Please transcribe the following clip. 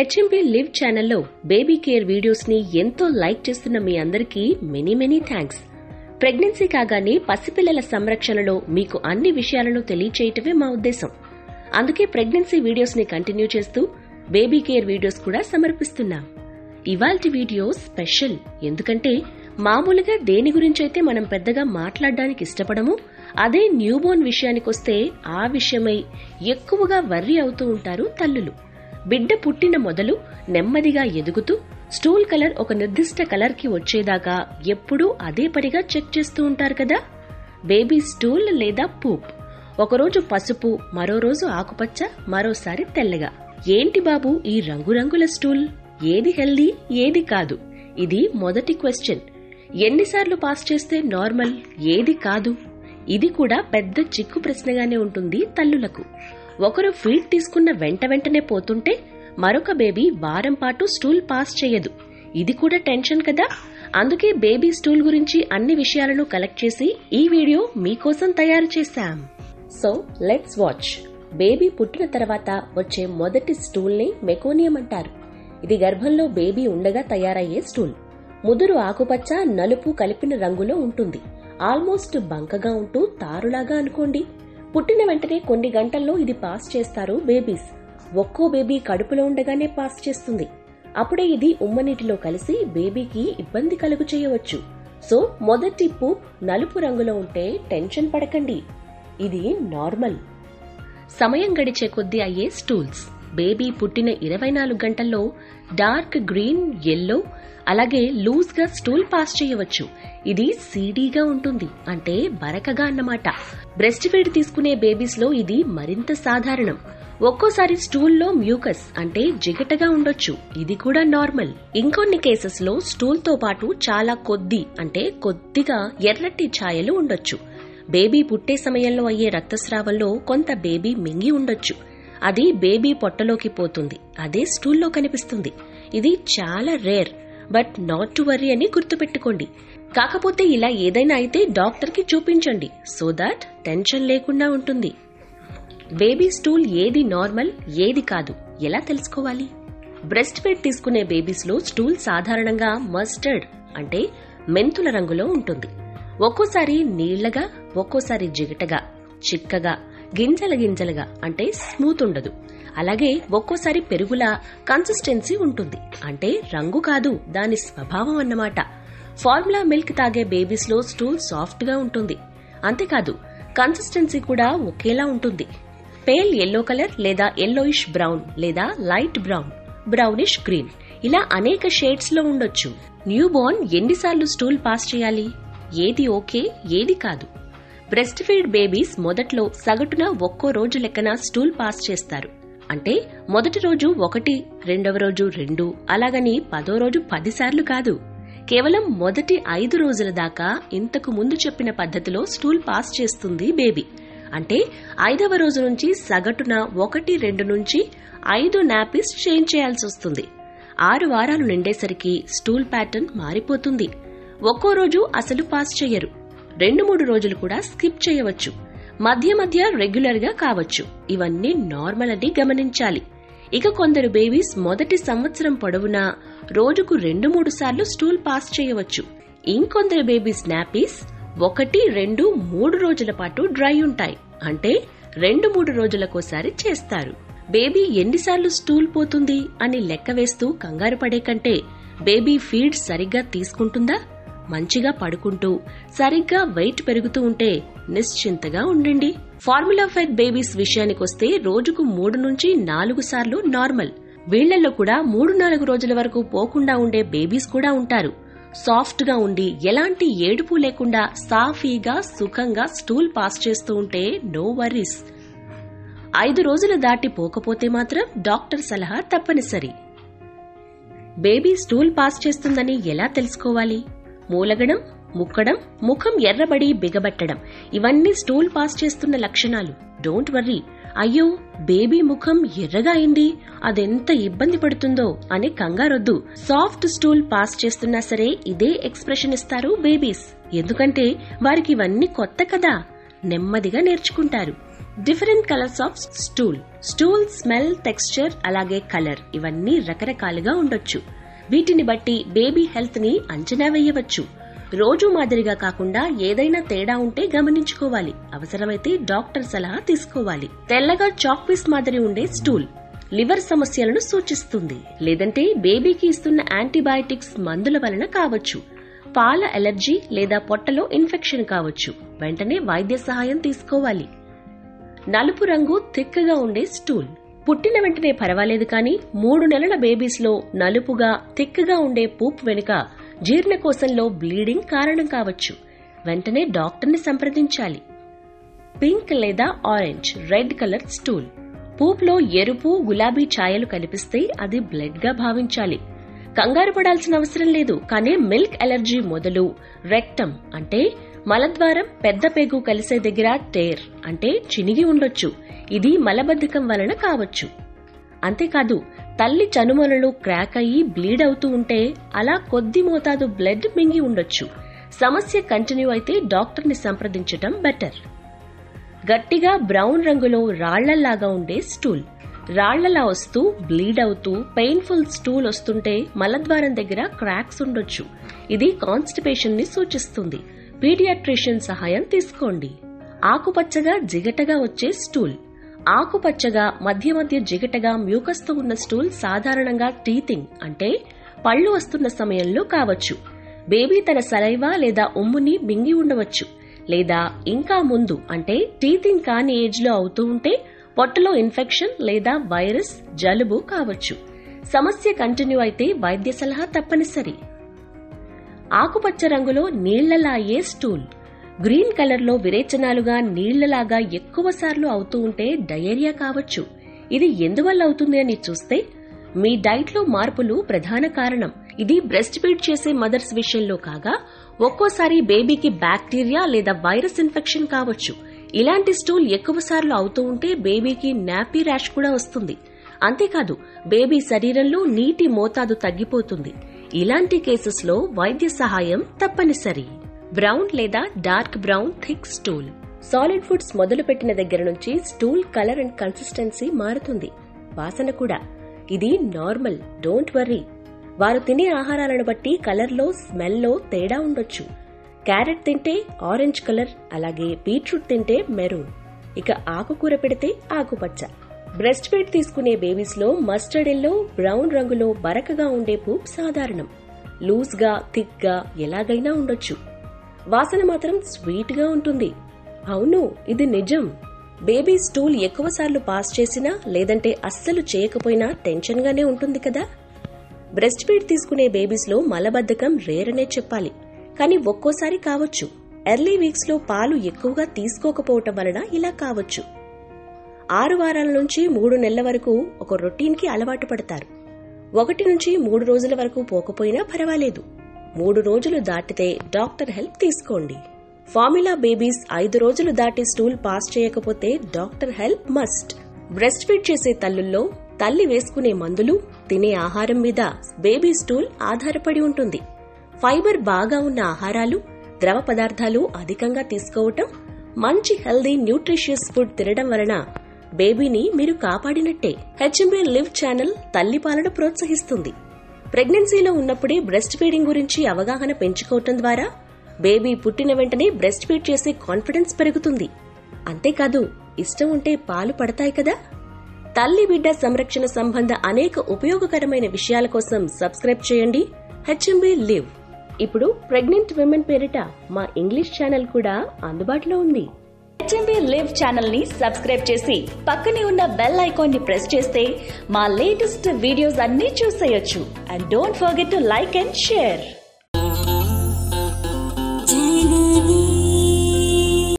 HMP live ఛానల్లో baby care వీడియోస్ని ఎంతో లైక్ చేస్తున్న మీ అందరికీ మెనీ మెనీ థ్యాంక్స్ ప్రెగ్నెన్సీ కాగానే పసిపిల్లల సంరక్షణలో మీకు అన్ని విషయాలను తెలియచేయటమే మా ఉద్దేశం. అందుకే ప్రెగ్నెన్సీ వీడియోస్ని కంటిన్యూ చేస్తూ బేబీ కేర్ వీడియోస్ కూడా సమర్పిస్తున్నాం. ఇవాల్టి వీడియో స్పెషల్ ఎందుకంటే మామూలుగా దేని గురించైతే మనం పెద్దగా మాట్లాడడానికి ఇష్టపడము అదే న్యూబోర్న్ విషయానికొస్తే ఆ విషయమై ఎక్కువగా వర్రీ అవుతూ ఉంటారు తల్లులు. బిడ్డ పుట్టిన మొదలు నెమ్మదిగా ఎదుగుతూ స్టూల్ కలర్ ఒక నిర్దిష్ట కలర్కి వచ్చేదాకా ఎప్పుడూ అదే పనిగా చెక్ చేస్తూ ఉంటారు కదా? బేబీ స్టూల్ లేదా పూప్. ఒకరోజు పసుపు మరో రోజు ఆకుపచ్చ మరోసారి తెల్లగా. ఏంటి బాబు ఈ రంగురంగుల స్టూల్? ఏది హెల్దీ ఏది కాదు? ఇది మొదటి క్వశ్చన్. ఎన్నిసార్లు పాస్ చేస్తే నార్మల్ ఏది కాదు? ఇది కూడా పెద్ద చిక్కు ప్రశ్నగానే ఉంటుంది తల్లులకు. ఒకరు ఫీడ్ తీసుకున్న వెంట వెంటనే పోతుంటే మరొక బేబీ వారం పాటు స్టూల్ పాస్ చేయదు. ఇది కూడా టెన్షన్ కదా? అందుకే బేబీ స్టూల్ గురించి అన్ని విషయాలను కలెక్ట్ చేసి ఈ వీడియో మీకోసం తయారు చేశాం. So let's watch. బేబీ పుట్టిన తర్వాత వచ్చే మొదటి స్టూల్ని మెకోనియం అంటారు. ఇది గర్భంలో బేబీ ఉండగా తయారయ్యే స్టూల్. ముదురు ఆకుపచ్చ నలుపు కలిపిన రంగులో ఉంటుంది. ఆల్మోస్ట్ బంకగా ఉంటూ తారులాగా అనుకోండి. పుట్టిన వెంటనే కొన్ని గంటల్లో ఇది పాస్ చేస్తారు బేబీస్. ఒక్కో బేబీ కడుపులో ఉండగానే పాస్ చేస్తుంది. అప్పుడే ఇది ఉమ్మనీటిలో కలిసి బేబీకి ఇబ్బంది కలుగు చేయవచ్చు. సో మొదటి పూప్ నలుపు రంగులో ఉంటే టెన్షన్ పడకండి. ఇది నార్మల్. సమయం గడిచే కొద్దీ అయ్యే స్టూల్స్. బేబీ పుట్టిన ఇరవై నాలుగు గంటల్లో డార్క్ గ్రీన్ ఎల్లో అలాగే లూజ్గా స్టూల్ పాస్ చేయవచ్చు. ఇది సీడీగా ఉంటుంది. అంటే బరకగా అన్నమాట. బ్రెస్ట్ ఫీడ్ తీసుకునే బేబీస్లో ఇది మరింత సాధారణం. ఒక్కోసారి స్టూల్లో మ్యూకస్ అంటే జిగటగా ఉండొచ్చు. ఇది కూడా నార్మల్. ఇంకొన్ని కేసెస్లో స్టూల్తో పాటు చాలా కొద్ది అంటే కొద్దిగా ఎర్రటి ఛాయలు ఉండొచ్చు. బేబీ పుట్టే సమయంలో అయ్యే రక్తస్రావంలో కొంత బేబీ మింగి ఉండొచ్చు. అది బేబీ పొట్టలోకి పోతుంది. అదే స్టూల్లో కనిపిస్తుంది. ఇది చాలా rare. But not to worry అని గుర్తుపెట్టుకోండి. కాకపోతే ఇలా ఏదైనా అయితే డాక్టర్కి చూపించండి. సో దాట్ టెన్షన్ లేకుండా ఉంటుంది. బేబీ స్టూల్ ఏది నార్మల్ ఏది కాదు. ఎలా తెలుసుకోవాలి? బ్రెస్ట్ ఫీడ్ తీసుకునే బేబీస్లో స్టూల్ సాధారణంగా మస్టర్డ్ అంటే మెంతుల రంగులో ఉంటుంది. ఒక్కోసారి నీళ్ళగా ఒక్కోసారి జిగటగా చిక్కగా గింజల గింజలుగా అంటే స్మూత్ ఉండదు. అలాగే ఒక్కోసారి పెరుగులా కన్సిస్టెన్సీ ఉంటుంది. అంటే రంగు కాదు దాని స్వభావం అన్నమాట. ఫార్ములా మిల్క్ తాగే బేబీస్లో స్టూల్ సాఫ్ట్గా ఉంటుంది. అంతేకాదు కన్సిస్టెన్సీ కూడా ఒకేలా ఉంటుంది. పేల్ ఎల్లో కలర్ లేదా ఎల్లోయిష్ బ్రౌన్ లేదా లైట్ బ్రౌన్ బ్రౌనిష్ గ్రీన్ ఇలా అనేక షేడ్స్లో ఉండొచ్చు. న్యూ బోర్న్ ఎన్నిసార్లు స్టూల్ పాస్ చేయాలి? ఏది ఓకే ఏది కాదు. బ్రెస్ట్ ఫీడ్ బేబీస్ మొదట్లో సగటున ఒక్కో రోజు లెక్కన స్టూల్ పాస్ చేస్తారు. అంటే మొదటి రోజు ఒకటి రెండవ రోజు రెండు అలాగని పదో రోజు పదిసార్లు కాదు. కేవలం మొదటి ఐదు రోజుల దాకా ఇంతకు ముందు చెప్పిన పద్ధతిలో స్టూల్ పాస్ చేస్తుంది బేబీ. అంటే ఐదవ రోజు నుంచి సగటున ఒకటి రెండు నుంచి ఐదు నాపిస్ చేంజ్ చేయాల్సి వస్తుంది. ఆరు వారాలు నిండేసరికి స్టూల్ ప్యాటర్న్ మారిపోతుంది. ఒక్కో రోజు అసలు పాస్ చేయరు. రెండు మూడు రోజులు కూడా స్కిప్ చేయవచ్చు. మధ్య మధ్య రెగ్యులర్గా కావచ్చు. ఇవన్నీ నార్మల్ అని గమనించాలి. ఇక కొందరు బేబీస్ మొదటి సంవత్సరం పొడవునా రోజుకు రెండు మూడు సార్లు స్టూల్ పాస్ చేయవచ్చు. ఇంకొందరు బేబీస్ నాపీస్ ఒకటి రెండు మూడు రోజుల పాటు డ్రై ఉంటాయి. అంటే రెండు మూడు రోజులకోసారి చేస్తారు. బేబీ ఎన్నిసార్లు స్టూల్ పోతుంది అని లెక్క వేస్తూ కంగారు పడే కంటే బేబీ ఫీడ్ సరిగ్గా తీసుకుంటుందా? మంచిగా పడుకుంటూ సరిగ్గా వెయిట్ పెరుగుతూ ఉంటే నిశ్చింతగా ఉండండి. ఫార్ములా ఫెడ్ బేబీస్ విషయానికొస్తే రోజుకు మూడు నుంచి నాలుగు సార్లు నార్మల్ వీళ్ళలో కూడా మూడు నాలుగు రోజుల వరకు పోకుండా ఉండే బేబీస్ కూడా ఉంటారు. సాఫ్ట్గా ఉండి ఎలాంటి ఏడుపు లేకుండా సాఫీగా సుఖంగా స్టూల్ పాస్ చేస్తూ ఉంటే నో వరీస్ ఐదు రోజులు దాటి పోకపోతే మాత్రం డాక్టర్ సలహా తప్పనిసరి. బేబీ స్టూల్ పాస్ చేస్తుందని ఎలా తెలుసుకోవాలి? మూలగడం ముక్కడం ముఖం ఎర్రబడి బిగబట్టడం. ఇవన్నీ స్టూల్ పాస్ చేస్తున్న లక్షణాలు. Don't worry. అయ్యో బేబీ ముఖం ఎర్రగా అయింది. అదెంత ఇబ్బంది పడుతుందో అని కంగారొద్దు. సాఫ్ట్ స్టూల్ పాస్ చేస్తున్నా సరే ఇదే ఎక్స్ప్రెషన్ ఇస్తారు బేబీస్. ఎందుకంటే వారికి ఇవన్నీ కొత్త కదా. నెమ్మదిగా నేర్చుకుంటారు. Different colours of stool. Stool smell texture అలాగే కలర్. ఇవన్నీ రకరకాలుగా ఉండొచ్చు. వీటిని బట్టి బేబీ హెల్త్ని అంచనా వేయవచ్చు. రోజు మాదిరిగా కాకుండా ఏదైనా తేడా ఉంటే గమనించుకోవాలి. అవసరమైతే డాక్టర్ సలహా తీసుకోవాలి. తెల్లగా చాక్పీస్ మాదిరి ఉండే స్టూల్ లివర్ సమస్యలను సూచిస్తుంది. లేదంటే బేబీకి ఇస్తున్న యాంటీబయాటిక్స్ మందుల వలన కావచ్చు. పాల ఎలర్జీ లేదా పొట్టలో ఇన్ఫెక్షన్ కావచ్చు. వెంటనే వైద్య సహాయం తీసుకోవాలి. నలుపు రంగు తిక్కగా ఉండే స్టూల్ పుట్టిన వెంటనే పర్వాలేదు కానీ మూడు నెలల బేబీస్లో నలుపుగా తిక్కగా ఉండే పూప్ వెనుక జీర్ణకోశంలో బ్లీడింగ్ కారణం కావచ్చు. వెంటనే డాక్టర్ని సంప్రదించాలి. పింక్ లేదా ఆరెంజ్ రెడ్ కలర్ స్టూల్. పూప్లో ఎరుపు గులాబీ ఛాయలు కనిపిస్తే అది బ్లడ్గా భావించాలి. కంగారు పడాల్సిన అవసరం లేదు కానీ మిల్క్ ఎలర్జీ మొదలు రెక్టం అంటే మలద్వారం పెద్ద పేగు కలిసే దగ్గర టేర్ అంటే చినిగి ఉండొచ్చు. ఇది మలబద్ధకం వలన కావచ్చు. అంతేకాదు తల్లి చనుమలలో క్రాక్ అయ్యి బ్లీడ్ అవుతూ ఉంటే అలా కొద్ది మోతాదు బ్లడ్ మింగి ఉండొచ్చు. సమస్య కంటిన్యూ అయితే డాక్టర్ని సంప్రదించటం బెటర్. గట్టిగా బ్రౌన్ రంగులో రాళ్ళలాగా ఉండే స్టూల్. రాళ్ళలా వస్తూ బ్లీడ్ అవుతూ పెయిన్ఫుల్ స్టూల్ వస్తుంటే మలద్వారం దగ్గర క్రాక్స్ ఉండొచ్చు. ఇది కాన్స్టిపేషన్ని సూచిస్తుంది. పీడియాట్రిషియన్ సహాయం తీసుకోండి. ఆకుపచ్చగా జిగటగా వచ్చే స్టూల్. ఆకుపచ్చగా మధ్య మధ్య జిగటగా మ్యూకస్తో ఉన్న స్టూల్ సాధారణంగా టీతింగ్ అంటే పళ్ళు వస్తున్న సమయంలో కావచ్చు. బేబీ తన సలైవా లేదా ఉమ్ముని మింగి ఉండవచ్చు. లేదా ఇంకా ముందు అంటే టీతింగ్ కాని ఏజ్లో అవుతూ ఉంటే పొట్టలో ఇన్ఫెక్షన్ లేదా వైరస్ జలుబు కావచ్చు. సమస్య కంటిన్యూ అయితే వైద్య సలహా తప్పనిసరి. ఆకుపచ్చ రంగులో నీళ్ళలాయే స్టూల్. గ్రీన్ కలర్లో విరేచనాలుగా నీళ్ళలాగా ఎక్కువసార్లు అవుతూ ఉంటే డయేరియా కావచ్చు. ఇది ఎందువల్ల అవుతుంది అని చూస్తే మీ డైట్లో మార్పులు ప్రధాన కారణం. ఇది బ్రెస్ట్ ఫీడ్ చేసే మదర్స్ విషయంలో కాగా ఒక్కోసారి బేబీకి బ్యాక్టీరియా లేదా వైరస్ ఇన్ఫెక్షన్ కావచ్చు. ఇలాంటి స్టూల్ ఎక్కువసార్లు అవుతూ ఉంటే బేబీకి నాపీ ర్యాష్ కూడా వస్తుంది. అంతేకాదు బేబీ శరీరంలో నీటి మోతాదు తగ్గిపోతుంది. ఇలాంటి కేసెస్లో వైద్య సహాయం తప్పనిసరి. బ్రౌన్ లేదా dark brown thick stool. Solid foods మొదలుపెట్టిన దగ్గర నుంచి స్టూల్ కలర్ అండ్ కన్సిస్టెన్సీ మారుతుంది. వాసన కూడా. ఇది నార్మల్ డోంట్ వర్రీ. వారు తినే ఆహారాలను బట్టి కలర్లో స్మెల్లో తేడా ఉండొచ్చు. క్యారెట్ తింటే ఆరెంజ్ కలర్ అలాగే బీట్రూట్ తింటే మెరూన్. ఇక ఆకుకూర పెడితే ఆకుపచ్చ. బ్రెస్ట్ ఫీడ్ తీసుకునే బేబీస్లో మస్టర్డ్ ఎల్లో బ్రౌన్ రంగులో బరకగా ఉండే పూప్ సాధారణం. లూజ్గా థిక్గా ఎలాగైనా ఉండొచ్చు. వాసన మాత్రం స్వీట్గా ఉంటుంది. అవును ఇది నిజం. బేబీ స్టూల్ ఎక్కువసార్లు పాస్ చేసినా లేదంటే అస్సలు చేయకపోయినా టెన్షన్ గానే ఉంటుంది కదా? బ్రెస్ట్ ఫీడ్ తీసుకునే బేబీస్లో మలబద్ధకం రేరనే చెప్పాలి. కానీ ఒక్కోసారి కావచ్చు. ఎర్లీ వీక్స్లో పాలు ఎక్కువగా తీసుకోకపోవటం వలన ఇలా కావచ్చు. ఆరు వారాల నుంచి మూడు నెలల వరకు ఒక రొటీన్కి అలవాటు పడతారు. ఒకటి నుంచి మూడు రోజుల వరకు పోకపోయినా పర్వాలేదు. మూడు రోజులు దాటితే డాక్టర్ హెల్ప్ తీసుకోండి. ఫార్ములా బేబీస్ ఐదు రోజులు దాటి స్టూల్ పాస్ చేయకపోతే doctor help must. Breast feed చేసే తల్లుల్లో తల్లి వేసుకునే మందులు తినే ఆహారం మీద బేబీ స్టూల్ ఆధారపడి ఉంటుంది. ఫైబర్ బాగా ఉన్న ఆహారాలు ద్రవ పదార్థాలు అధికంగా తీసుకోవటం మంచి హెల్దీ న్యూట్రిషియస్ ఫుడ్ తినడం వలన బేబీని మీరు కాపాడినట్టే. హెచ్ఎంబీ లివ్ ఛానల్ తల్లిపాలను ప్రోత్సహిస్తుంది. ప్రెగ్నెన్సీలో ఉన్నప్పుడే బ్రెస్ట్ ఫీడింగ్ గురించి అవగాహన పెంచుకోవటం ద్వారా బేబీ పుట్టిన వెంటనే బ్రెస్ట్ ఫీడ్ చేసే కాన్ఫిడెన్స్ పెరుగుతుంది. అంతేకాదు ఇష్టం ఉంటే పాలు పడతాయి కదా? తల్లి బిడ్డ సంరక్షణ సంబంధ అనేక ఉపయోగకరమైన విషయాల కోసం సబ్స్క్రైబ్ చేయండి. HMB live. ఇప్పుడు ప్రెగ్నెంట్ విమెన్ పేరిట మా ఇంగ్లీష్ ఛానల్ కూడా అందుబాటులో ఉంది. హెచ్ఎంబీ లివ్ ఛానల్ని సబ్స్క్రైబ్ చేసి పక్కనే ఉన్న బెల్ ఐకాన్ని ప్రెస్ చేస్తే మా లేటెస్ట్ వీడియోస్ అన్ని చూసేయొచ్చు. And don't forget to like and share